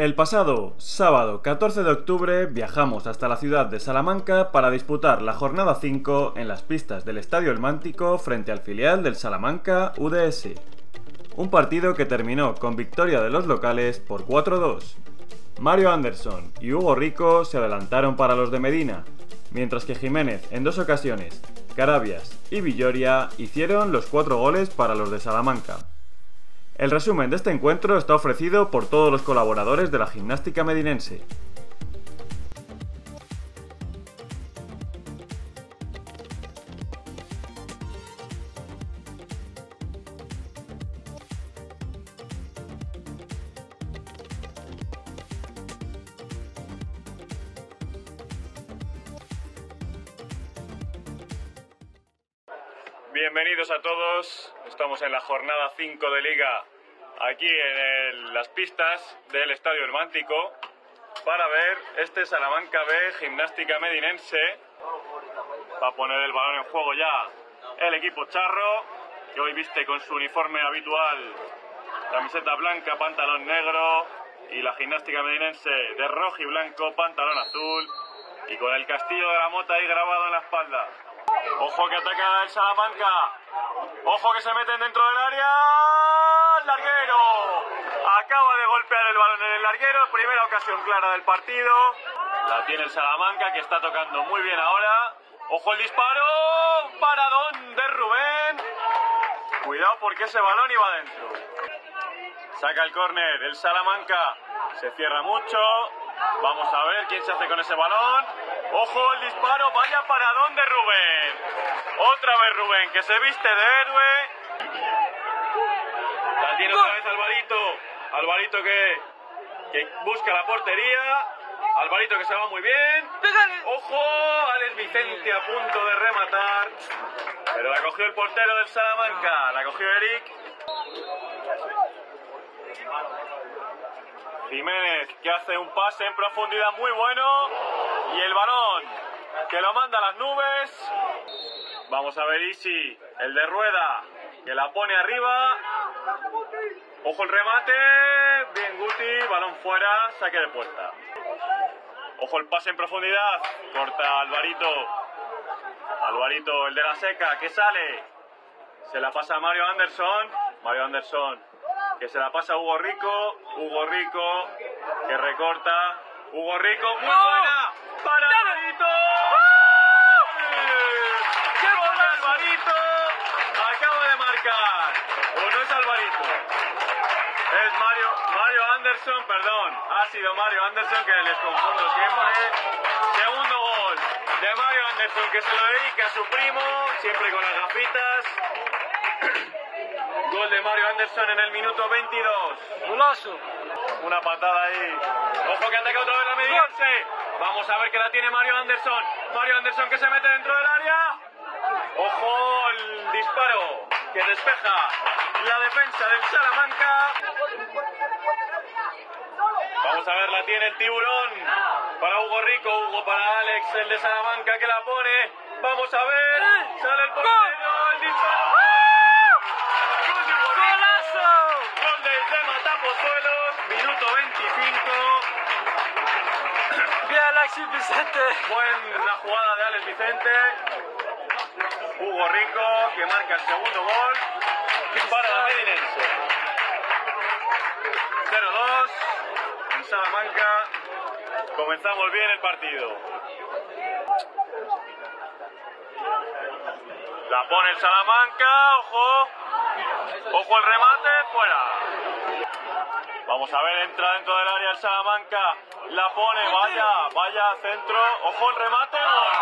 El pasado sábado 14 de octubre viajamos hasta la ciudad de Salamanca para disputar la jornada 5 en las pistas del Estadio El Mántico frente al filial del Salamanca UDS. Un partido que terminó con victoria de los locales por 4-2. Mario Anderson y Hugo Rico se adelantaron para los de Medina, mientras que Jiménez en dos ocasiones, Carabias y Villoria hicieron los cuatro goles para los de Salamanca. El resumen de este encuentro está ofrecido por todos los colaboradores de la gimnástica medinense. Bienvenidos a todos, estamos en la jornada 5 de liga aquí en las pistas del Estadio El Mántico para ver este Salamanca B Gimnástica Medinense. Va a poner el balón en juego ya el equipo charro, que hoy viste con su uniforme habitual, camiseta blanca, pantalón negro y la Gimnástica Medinense de rojo y blanco, pantalón azul y con el castillo de la mota ahí grabado en la espalda. Ojo que ataca el Salamanca. Ojo que se meten dentro del área. Larguero. Acaba de golpear el balón en el larguero. Primera ocasión clara del partido. La tiene el Salamanca que está tocando muy bien ahora. Ojo el disparo. Paradón de Rubén. Cuidado porque ese balón iba adentro. Saca el córner el Salamanca. Se cierra mucho. Vamos a ver quién se hace con ese balón. Ojo el disparo. Vaya paradón de Rubén. Otra vez Rubén que se viste de héroe. La tiene otra vez Alvarito. Alvarito que, que busca la portería. Alvarito que se va muy bien. Ojo, Alex Vicente a punto de rematar. Pero la cogió el portero del Salamanca. La cogió Eric. Jiménez que hace un pase en profundidad muy bueno y el balón que lo manda a las nubes. Vamos a ver Isi, el de rueda, que la pone arriba. Ojo el remate, bien Guti, balón fuera, saque de puerta. Ojo el pase en profundidad, corta Alvarito. Alvarito, el de la seca, que sale. Se la pasa a Mario Anderson. Mario Anderson que se la pasa a Hugo Rico, Hugo Rico, que recorta, Hugo Rico, muy buena, para Alvarito, ¡Gol de Alvarito! Acaba de marcar, o no es Alvarito, es Mario, Mario Anderson, perdón, ha sido Mario Anderson que les confundo siempre, segundo gol de Mario Anderson que se lo dedica a su primo, siempre con las gafitas, Gol de Mario Anderson en el minuto 22. Golazo. Una patada ahí. Ojo que ataca otra vez la Mediense. Vamos a ver que la tiene Mario Anderson. Mario Anderson que se mete dentro del área. Ojo el disparo que despeja la defensa del Salamanca. Vamos a ver, la tiene el tiburón. Para Hugo Rico, Hugo para Alex, el de Salamanca que la pone. Vamos a ver. Sale el portero, el disparo. Gol de Hugo Rico. Golazo. Gol de minuto 25. Bien Alexis Vicente. Buena jugada de Alex Vicente. Hugo Rico que marca el segundo gol para la Medinense. 0-2 en Salamanca. Comenzamos bien el partido. La pone el Salamanca, ojo. Ojo el remate, fuera. Vamos a ver, entra dentro del área el Salamanca. La pone, vaya, vaya, centro. Ojo el remate, gol.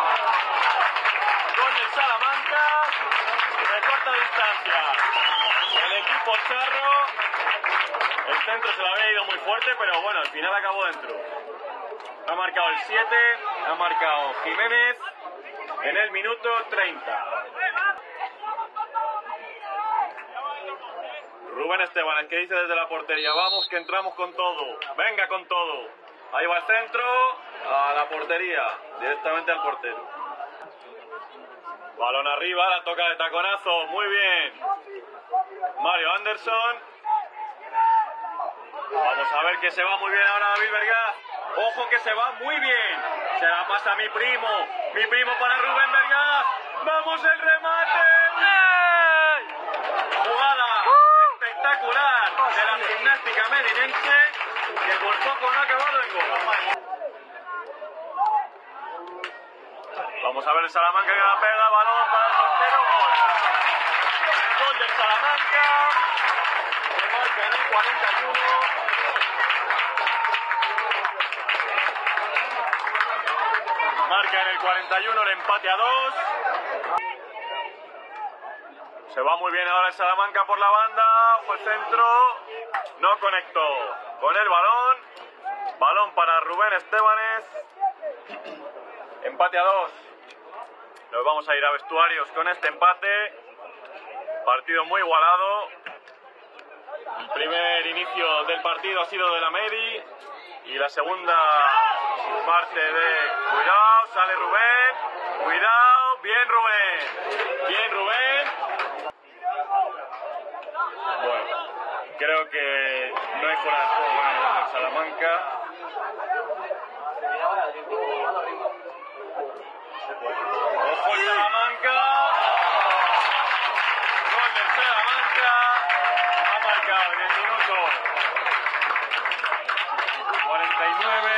Gol del Salamanca. De corta distancia. El equipo charro. El centro se lo había ido muy fuerte, pero bueno, al final acabó dentro. Ha marcado el 7, ha marcado Jiménez en el minuto 30. Rubén Esteban, el que dice desde la portería, vamos que entramos con todo, venga con todo. Ahí va el centro, a la portería, directamente al portero. Balón arriba, la toca de taconazo, muy bien. Mario Anderson. Vamos a ver que se va muy bien ahora David Vergaz. Ojo que se va muy bien. Se la pasa a mi primo. Mi primo para Rubén Vergaz. ¡Vamos el remate! Jugada espectacular de la gimnástica medinense que por poco no ha acabado en gol. Vamos a ver el Salamanca que la pega, balón para el portero, gol. Del Salamanca, marca en el 41. Marca en el 41 el empate a 2. Se va muy bien ahora el Salamanca por la banda. Ojo el centro. No conectó con el balón. Balón para Rubén Estebanes. Empate a dos. Nos vamos a ir a vestuarios con este empate. Partido muy igualado. Primer inicio del partido ha sido de la Medi. Y la segunda parte de. Cuidado, sale Rubén. Cuidado, bien Rubén. Bien Rubén. Bueno, creo que no hay fuera de juego en Salamanca. Ojo Salamanca. Marcado en el minuto 49.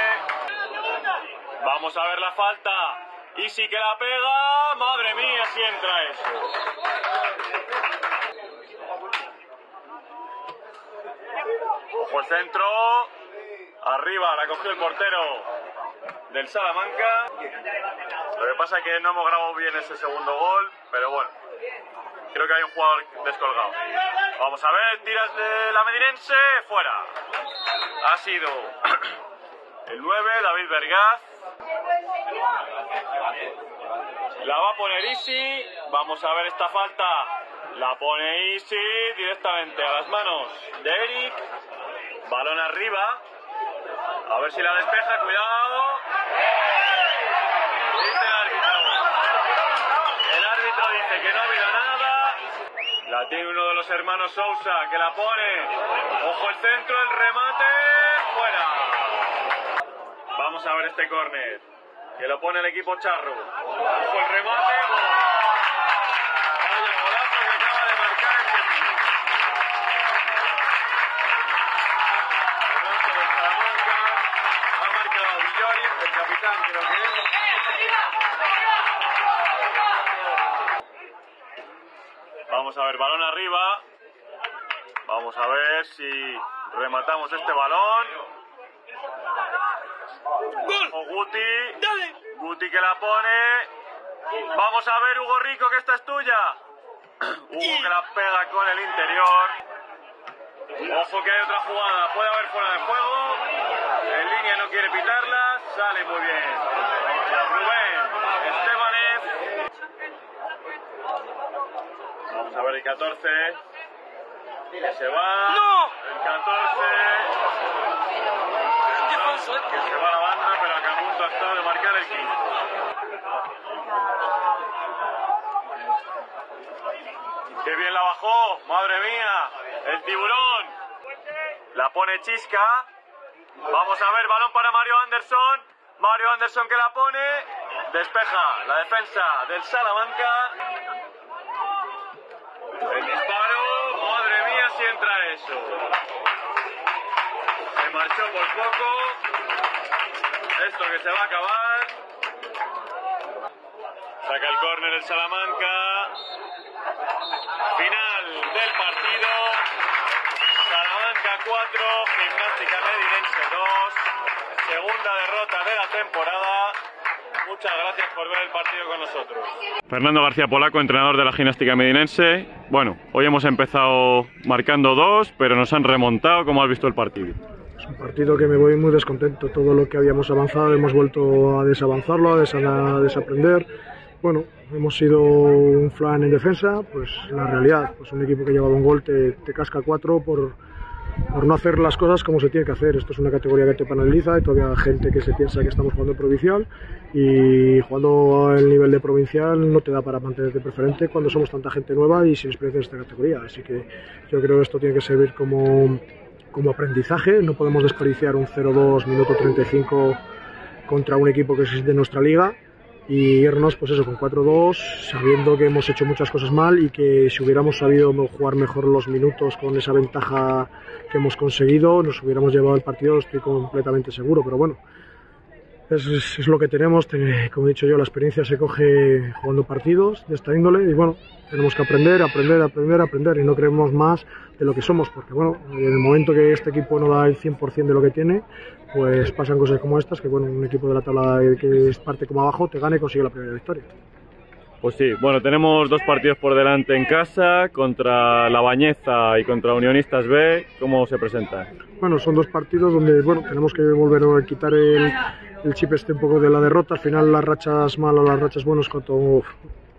Vamos a ver la falta. Y sí que la pega. Madre mía, si entra eso. Ojo el centro. Arriba, la cogió el portero del Salamanca. Lo que pasa es que no hemos grabado bien ese segundo gol, pero bueno. Creo que hay un jugador descolgado. Vamos a ver, tiras de la Medinense, fuera. Ha sido el 9, David Vergaz. La va a poner Isi. Vamos a ver esta falta. La pone Isi directamente a las manos de Eric. Balón arriba. A ver si la despeja. Cuidado. Dice el árbitro. El árbitro dice que no ha habido nada. La tiene uno de los hermanos Sousa que la pone. Ojo el centro, el remate. Fuera. Vamos a ver este córner. Que lo pone el equipo charro. Ojo el remate. Vaya golazo que acaba de marcar el Chelsea. Golazo del Salamanca. Ha marcado Villori, el capitán creo que es. Vamos a ver, balón arriba. Vamos a ver si rematamos este balón. O Guti. Guti que la pone. Vamos a ver, Hugo Rico, que esta es tuya. Hugo que la pega con el interior. Ojo que hay otra jugada. Puede haber fuera de juego. En línea no quiere pitarla. Sale muy bien. Rubén Estebanes. Vamos a ver el 14. Que se va. ¡No! El 14. ¡Qué falso, eh! Que se va la banda, pero que a punto estado de marcar el 15. ¡Qué bien la bajó! ¡Madre mía! ¡El tiburón! La pone Chisca. Vamos a ver, balón para Mario Anderson. Mario Anderson que la pone. Despeja la defensa del Salamanca. El disparo. ¡Madre mía si entra eso! Se marchó por poco. Esto que se va a acabar. Saca el córner el Salamanca. Final del partido. Salamanca 4, Gimnástica Medinense 2. Segunda derrota de la temporada. Muchas gracias por ver el partido con nosotros. Fernando García Polaco, entrenador de la Gimnástica Medinense. Bueno, hoy hemos empezado marcando dos, pero nos han remontado. ¿Cómo has visto el partido? Es un partido que me voy muy descontento. Todo lo que habíamos avanzado hemos vuelto a desavanzarlo, a, a desaprender. Bueno, hemos sido un flan en defensa, pues la realidad, pues un equipo que llevaba un gol te, te casca cuatro por, por no hacer las cosas como se tiene que hacer. Esto es una categoría que te penaliza y todavía gente que se piensa que estamos jugando provincial y jugando el nivel de provincial no te da para mantenerte preferente cuando somos tanta gente nueva y sin experiencia en esta categoría. Así que yo creo que esto tiene que servir como como aprendizaje, no podemos desperdiciar un 0-2 minuto 35 contra un equipo que es de nuestra liga y irnos pues eso con 4-2 sabiendo que hemos hecho muchas cosas mal y que si hubiéramos sabido jugar mejor los minutos con esa ventaja que hemos conseguido nos hubiéramos llevado el partido estoy completamente seguro pero bueno es, es, lo que tenemos como he dicho yo la experiencia se coge jugando partidos de esta índole y bueno tenemos que aprender, aprender, aprender, aprender y no creemos más de lo que somos, porque bueno, en el momento que este equipo no da el 100% de lo que tiene, pues pasan cosas como estas, que bueno, un equipo de la tabla que es parte como abajo te gane y consigue la primera victoria. Pues sí, bueno, tenemos dos partidos por delante en casa, contra La Bañeza y contra Unionistas B. ¿Cómo se presentan? Bueno, son dos partidos donde, bueno, tenemos que volver a quitar el, el chip este un poco de la derrota. Al final las rachas malas, las rachas buenas, cuanto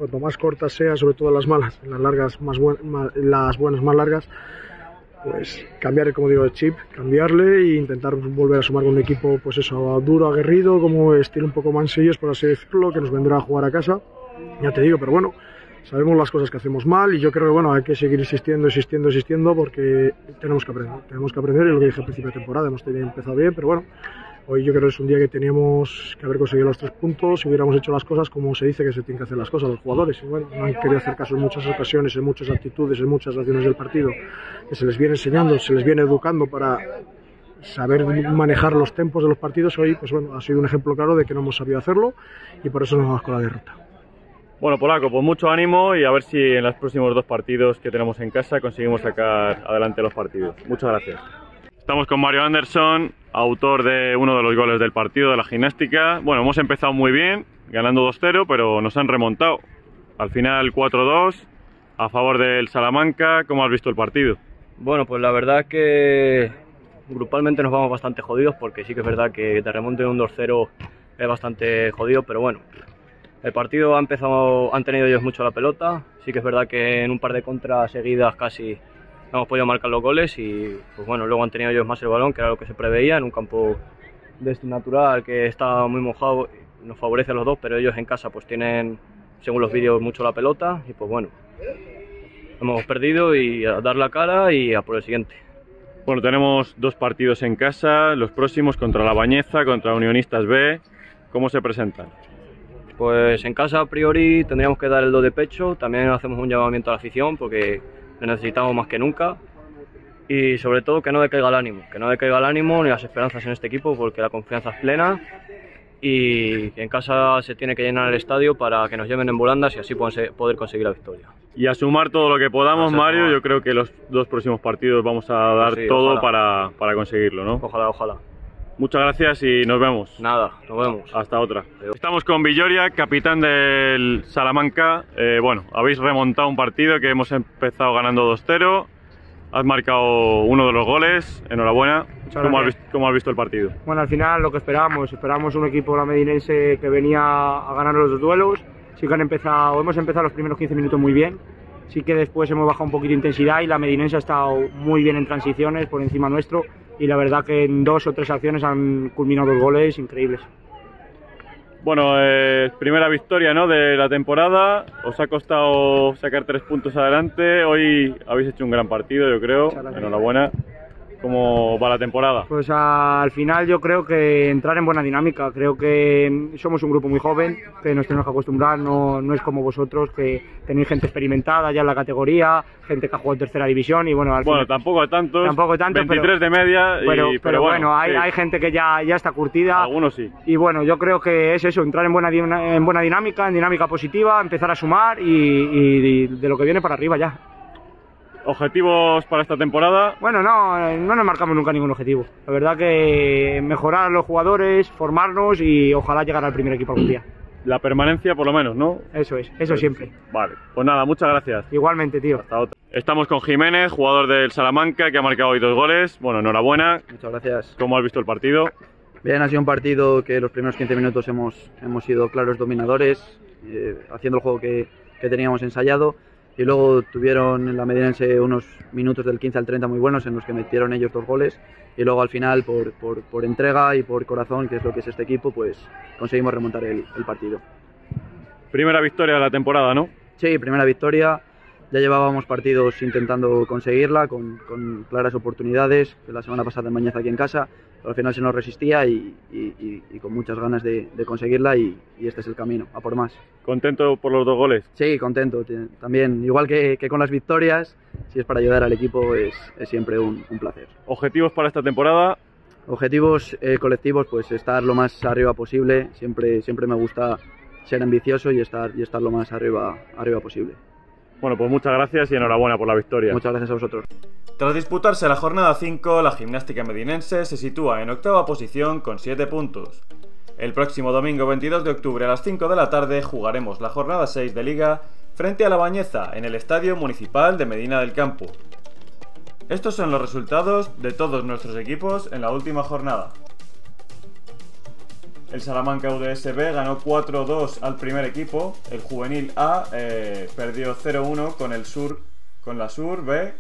cuanto más cortas sean, sobre todo las malas, las largas más, buen, más, las buenas más largas, pues cambiar, como digo, el chip, cambiarle e intentar volver a sumar con un equipo, pues eso, duro, aguerrido, como estilo un poco mansillos, por así decirlo, que nos vendrá a jugar a casa. Ya te digo, pero bueno, sabemos las cosas que hacemos mal y yo creo que bueno, hay que seguir insistiendo, insistiendo, insistiendo porque tenemos que aprender, tenemos que aprender y lo que dije al principio de temporada, hemos empezado bien, pero bueno, Hoy yo creo que es un día que teníamos que haber conseguido los tres puntos y hubiéramos hecho las cosas como se dice que se tienen que hacer las cosas los jugadores. Y bueno, no han querido hacer caso en muchas ocasiones, en muchas actitudes, en muchas acciones del partido, que se les viene enseñando, se les viene educando para saber manejar los tempos de los partidos. Hoy, pues bueno, ha sido un ejemplo claro de que no hemos sabido hacerlo y por eso nos vamos con la derrota. Bueno, Polaco, pues mucho ánimo y a ver si en los próximos dos partidos que tenemos en casa conseguimos sacar adelante los partidos. Muchas gracias. Estamos con Mario Anderson, autor de uno de los goles del partido de la gimnástica. Bueno, hemos empezado muy bien, ganando 2-0, pero nos han remontado. Al final 4-2 a favor del Salamanca. ¿Cómo has visto el partido? Bueno, pues la verdad que grupalmente nos vamos bastante jodidos porque sí que es verdad que te remonten un 2-0 es bastante jodido, pero bueno, el partido ha empezado, han tenido ellos mucho la pelota, sí que es verdad que en un par de contras seguidas casi hemos podido marcar los goles y pues bueno, luego han tenido ellos más el balón, que era lo que se preveía, en un campo de este natural que está muy mojado, nos favorece a los dos, pero ellos en casa pues tienen, según los vídeos, mucho la pelota y pues bueno, hemos perdido y a dar la cara y a por el siguiente. Bueno, tenemos dos partidos en casa, los próximos contra La Bañeza, contra Unionistas B. ¿Cómo se presentan? Pues en casa a priori tendríamos que dar el do de pecho, también hacemos un llamamiento a la afición porque necesitamos más que nunca y sobre todo que no decaiga el ánimo, que no decaiga el ánimo ni las esperanzas en este equipo porque la confianza es plena y en casa se tiene que llenar el estadio para que nos lleven en volandas y así poder conseguir la victoria. Y a sumar todo lo que podamos, Mario, yo creo que los dos próximos partidos vamos a dar sí, todo para, para conseguirlo, ¿no? Ojalá, ojalá. Muchas gracias y nos vemos. Nada, nos vemos. Hasta otra. Estamos con Villoria, capitán del Salamanca. Eh, bueno, habéis remontado un partido que hemos empezado ganando 2-0. Has marcado uno de los goles. Enhorabuena. ¿Cómo has, visto, ¿Cómo has, visto, el partido? Bueno, al final lo que esperábamos. Esperábamos un equipo la medinense que venía a ganar los dos duelos. Sí que han empezado, hemos empezado los primeros 15 minutos muy bien. Sí que después hemos bajado un poquito de intensidad y la medinense ha estado muy bien en transiciones por encima nuestro y la verdad que en dos o tres acciones han culminado dos goles increíbles. Bueno, eh, primera victoria ¿no? de la temporada, os ha costado sacar tres puntos adelante, hoy habéis hecho un gran partido yo creo, enhorabuena. ¿Cómo va la temporada? Pues al final yo creo que entrar en buena dinámica. Creo que somos un grupo muy joven, que nos tenemos que acostumbrar. No, no es como vosotros, que tenéis gente experimentada ya en la categoría, gente que ha jugado en tercera división y bueno... Al bueno, final, tampoco tantos. Tampoco tantos, 23 pero, de media. Y, pero, pero, pero, bueno, hay, sí. hay, gente que ya, ya está curtida. Algunos sí. Y bueno, yo creo que es eso, entrar en buena, en buena dinámica, en dinámica positiva, empezar a sumar y, y de lo que viene para arriba ya. ¿Objetivos para esta temporada? Bueno, no, no nos marcamos nunca ningún objetivo. La verdad que mejorar a los jugadores, formarnos y ojalá llegar al primer equipo algún día. La permanencia por lo menos, ¿no? Eso es, eso siempre. Vale, pues nada, muchas gracias. Igualmente, tío. Hasta otra. Estamos con Jiménez, jugador del Salamanca, que ha marcado hoy dos goles. Bueno, enhorabuena. Muchas gracias. ¿Cómo has visto el partido? Bien, ha sido un partido que los primeros 15 minutos hemos, hemos sido claros dominadores, eh, haciendo el juego que, que teníamos ensayado y luego tuvieron en la Mediense unos minutos del 15 al 30 muy buenos en los que metieron ellos dos goles y luego al final por, por, por entrega y por corazón, que es lo que es este equipo, pues conseguimos remontar el, el, partido. Primera victoria de la temporada, ¿no? Sí, primera victoria. Ya llevábamos partidos intentando conseguirla con, con claras oportunidades, que la semana pasada en Mañez aquí en casa, pero al final se nos resistía y, y- y con muchas ganas de, de conseguirla y, este es el camino, a por más. ¿Contento por los dos goles? Sí, contento. También, igual que, que con las victorias, si es para ayudar al equipo es, es siempre un, un placer. ¿Objetivos para esta temporada? Objetivos eh, colectivos, pues estar lo más arriba posible. Siempre, siempre me gusta ser ambicioso y estar, y estar lo más arriba, arriba posible. Bueno, pues muchas gracias y enhorabuena por la victoria. Muchas gracias a vosotros. Tras disputarse la jornada 5, la gimnástica medinense se sitúa en octava posición con 7 puntos. El próximo domingo 22 de octubre a las 5 de la tarde jugaremos la jornada 6 de liga frente a la Bañeza en el Estadio Municipal de Medina del Campo. Estos son los resultados de todos nuestros equipos en la última jornada. El Salamanca UDSB ganó 4-2 al primer equipo. El juvenil A eh, perdió 0-1 con el Sur, con la Sur B.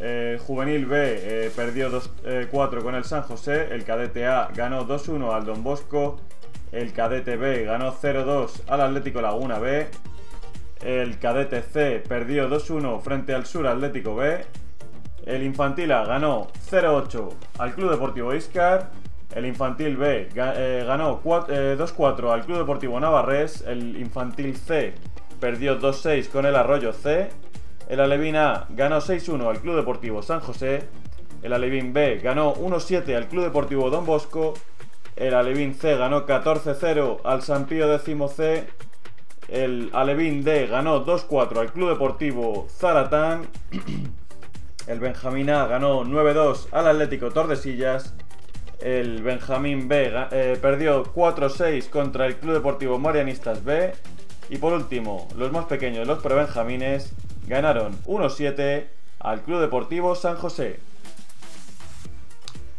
El juvenil B eh, perdió 2-4 con el San José. El cadete A ganó 2-1 al Don Bosco. El cadete B ganó 0-2 al Atlético Laguna B. El cadete C perdió 2-1 frente al Sur Atlético B. El infantil A ganó 0-8 al Club Deportivo Iscar. El infantil B eh, ganó cua- eh, 2-4 al Club Deportivo Navarrés. El infantil C perdió 2-6 con el Arroyo C. El Alevín A ganó 6-1 al Club Deportivo San José. El Alevín B ganó 1-7 al Club Deportivo Don Bosco. El Alevín C ganó 14-0 al San Pío C. El Alevín D ganó 2-4 al Club Deportivo Zaratán. El Benjamín A ganó 9-2 al Atlético Tordesillas. El Benjamín B eh, perdió 4-6 contra el Club Deportivo Marianistas B. Y por último, los más pequeños, los prebenjamines, ganaron 1-7 al Club Deportivo San José.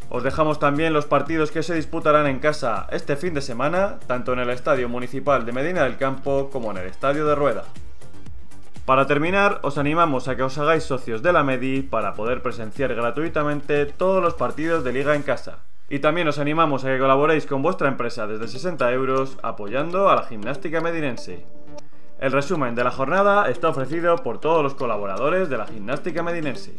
Os dejamos también los partidos que se disputarán en casa este fin de semana, tanto en el Estadio Municipal de Medina del Campo como en el Estadio de Rueda. Para terminar, os animamos a que os hagáis socios de la Medi para poder presenciar gratuitamente todos los partidos de liga en casa. Y también os animamos a que colaboréis con vuestra empresa desde 60 euros apoyando a la gimnástica medinense. El resumen de la jornada está ofrecido por todos los colaboradores de la gimnástica medinense.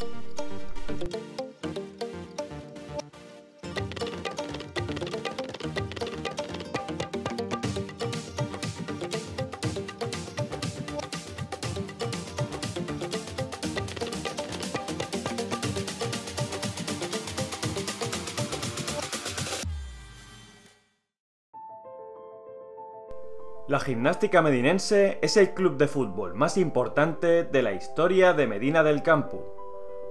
Gimnástica medinense es el club de fútbol más importante de la historia de Medina del Campo.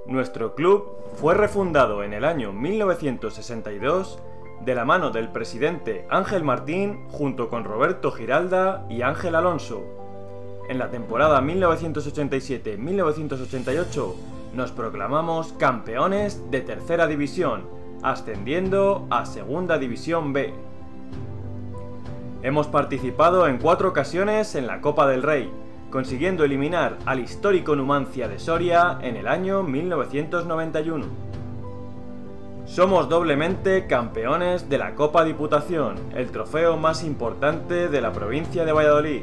Nuestro club fue refundado en el año 1962 de la mano del presidente Ángel Martín junto con Roberto Giralda y Ángel Alonso. En la temporada 1987-1988 nos proclamamos campeones de tercera división, ascendiendo a segunda división B. Hemos participado en cuatro ocasiones en la Copa del Rey, consiguiendo eliminar al histórico Numancia de Soria en el año 1991. Somos doblemente campeones de la Copa Diputación, el trofeo más importante de la provincia de Valladolid.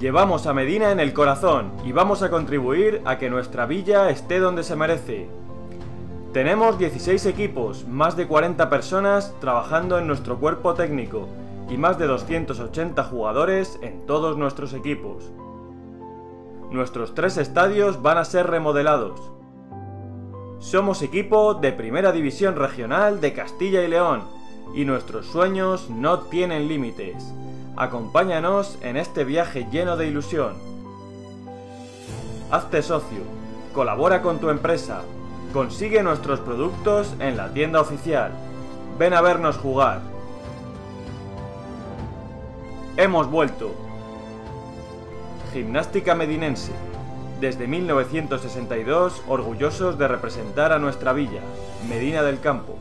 Llevamos a Medina en el corazón y vamos a contribuir a que nuestra villa esté donde se merece. Tenemos 16 equipos, más de 40 personas trabajando en nuestro cuerpo técnico y más de 280 jugadores en todos nuestros equipos. Nuestros tres estadios van a ser remodelados. Somos equipo de Primera División Regional de Castilla y León y nuestros sueños no tienen límites. Acompáñanos en este viaje lleno de ilusión. Hazte socio, colabora con tu empresa, consigue nuestros productos en la tienda oficial. Ven a vernos jugar. Hemos vuelto. Gimnástica Medinense. Desde 1962 orgullosos de representar a nuestra villa, Medina del Campo.